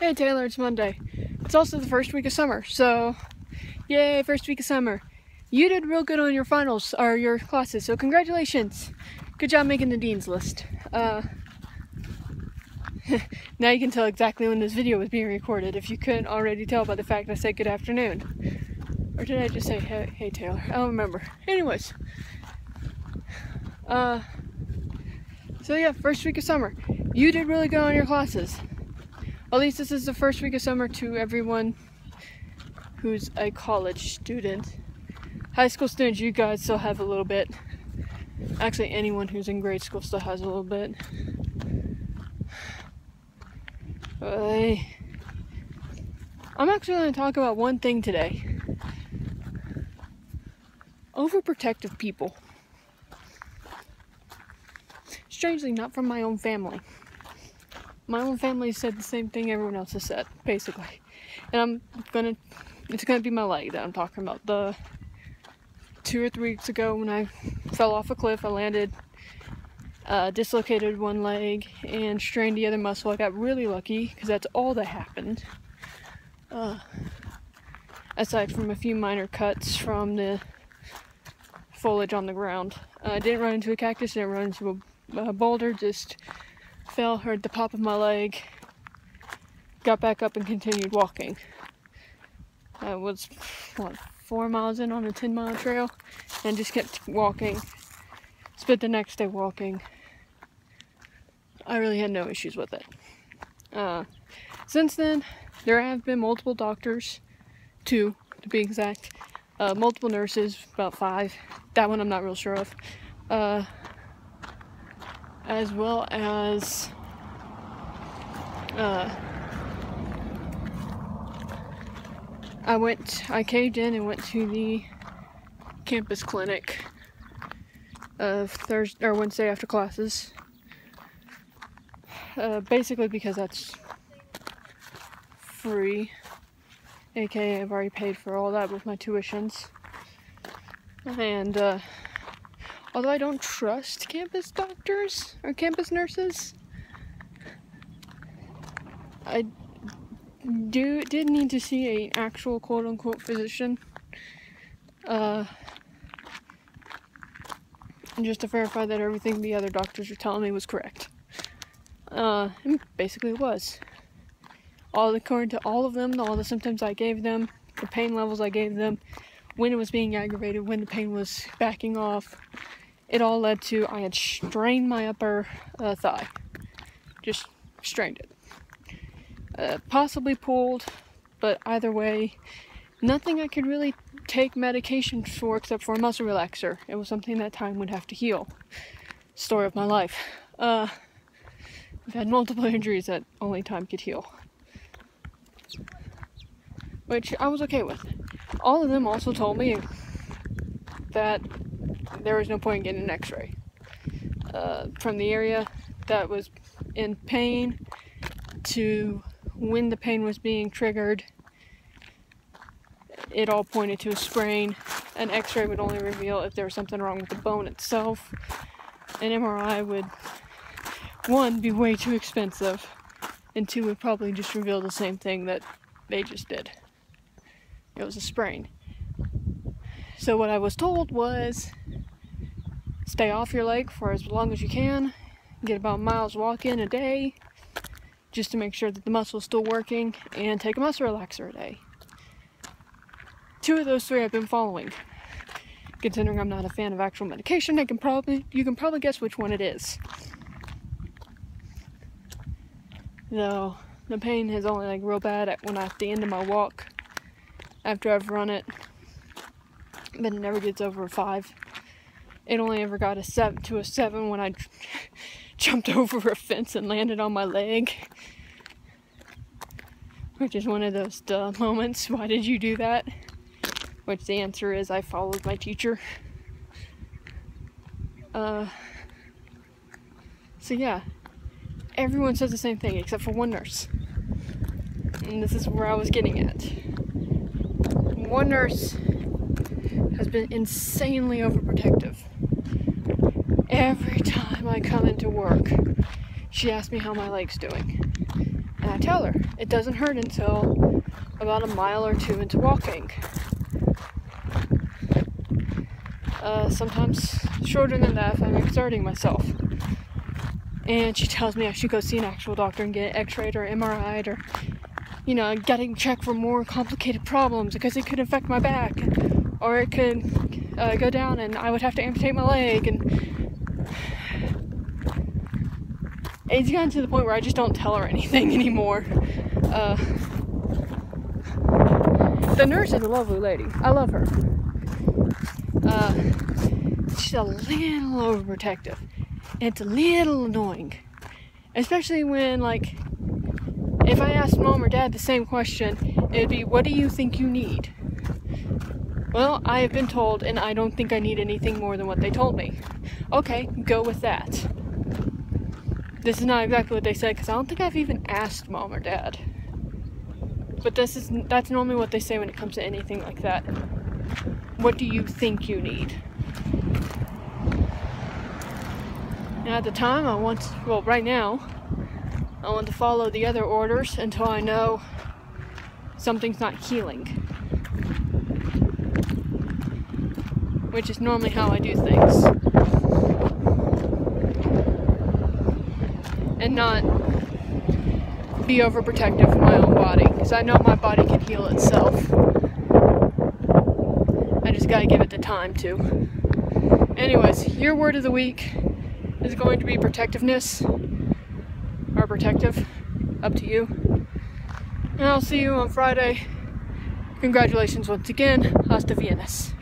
Hey Taylor, it's Monday. It's also the first week of summer, so yay, first week of summer. You did real good on your finals, or your classes, so congratulations. Good job making the dean's list. Uh, now you can tell exactly when this video was being recorded if you couldn't already tell by the fact I said good afternoon. Or did I just say hey, hey Taylor? I don't remember. Anyways. Uh, so yeah, first week of summer. You did really good on your classes. At least this is the first week of summer to everyone who's a college student. High school students, you guys still have a little bit. Actually, anyone who's in grade school still has a little bit. Uh, I'm actually going to talk about one thing today. Overprotective people. Strangely, not from my own family my own family said the same thing everyone else has said, basically. And I'm gonna, it's gonna be my leg that I'm talking about. The two or three weeks ago when I fell off a cliff, I landed, uh, dislocated one leg and strained the other muscle. I got really lucky because that's all that happened. Uh, aside from a few minor cuts from the foliage on the ground. Uh, I didn't run into a cactus, didn't run into a, a boulder, just fell, heard the pop of my leg, got back up and continued walking. I was, what, four miles in on a 10 mile trail and just kept walking. Spent the next day walking. I really had no issues with it. Uh, since then, there have been multiple doctors, two to be exact, uh, multiple nurses, about five. That one I'm not real sure of. Uh, as well as uh, I went, I caved in and went to the campus clinic of Thursday or Wednesday after classes. Uh, basically because that's free, aka I've already paid for all that with my tuitions. And uh, Although I don't trust campus doctors or campus nurses, I do did need to see an actual quote unquote physician. Uh, just to verify that everything the other doctors were telling me was correct. Uh, basically it was. All according to all of them, all the symptoms I gave them, the pain levels I gave them, when it was being aggravated, when the pain was backing off, it all led to I had strained my upper uh, thigh. Just strained it. Uh, possibly pulled, but either way, nothing I could really take medication for except for a muscle relaxer. It was something that time would have to heal. Story of my life. Uh, I've had multiple injuries that only time could heal. Which I was okay with. All of them also told me that there was no point in getting an x-ray. Uh, from the area that was in pain to when the pain was being triggered, it all pointed to a sprain. An x-ray would only reveal if there was something wrong with the bone itself. An MRI would, one, be way too expensive, and two, would probably just reveal the same thing that they just did. It was a sprain. So what I was told was stay off your leg for as long as you can. Get about miles walking a day just to make sure that the muscle is still working and take a muscle relaxer a day. Two of those three I've been following. Considering I'm not a fan of actual medication, I can probably you can probably guess which one it is. Though the pain is only like real bad at when at the end of my walk after I've run it but it never gets over five. It only ever got a seven to a seven when I jumped over a fence and landed on my leg. Which is one of those duh moments. Why did you do that? Which the answer is I followed my teacher. Uh, so yeah, everyone says the same thing except for one nurse. And this is where I was getting at. One nurse been insanely overprotective. Every time I come into work, she asks me how my leg's doing. And I tell her it doesn't hurt until about a mile or two into walking. Uh, sometimes shorter than that if I'm exerting myself. And she tells me I should go see an actual doctor and get x-rayed or MRI'd or, you know, getting checked for more complicated problems because it could affect my back or it could uh, go down and I would have to amputate my leg and it's gotten to the point where I just don't tell her anything anymore. Uh, the nurse is a lovely lady. I love her. Uh, she's a little overprotective. It's a little annoying. Especially when, like, if I asked mom or dad the same question, it'd be, What do you think you need? Well, I have been told, and I don't think I need anything more than what they told me. Okay, go with that. This is not exactly what they said because I don't think I've even asked mom or dad. But this is that's normally what they say when it comes to anything like that. What do you think you need? And at the time, I want, to, well, right now, I want to follow the other orders until I know something's not healing. Which is normally how I do things. And not be overprotective of my own body, because I know my body can heal itself. I just gotta give it the time to. Anyways, your word of the week is going to be protectiveness or protective. Up to you. And I'll see you on Friday. Congratulations once again. Hasta Viennas.